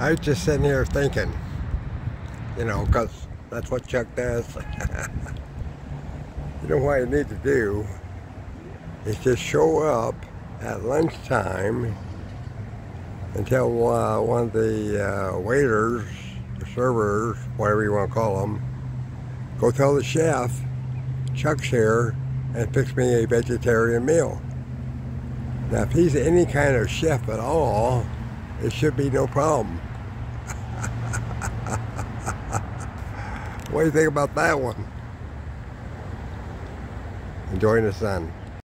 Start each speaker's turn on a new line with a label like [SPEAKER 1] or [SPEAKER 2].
[SPEAKER 1] I was just sitting here thinking, you know, because that's what Chuck does. you know what you need to do is just show up at lunchtime and tell uh, one of the uh, waiters, the servers, whatever you want to call them, go tell the chef, Chuck's here, and fix me a vegetarian meal. Now, if he's any kind of chef at all, it should be no problem. what do you think about that one? Enjoying the sun.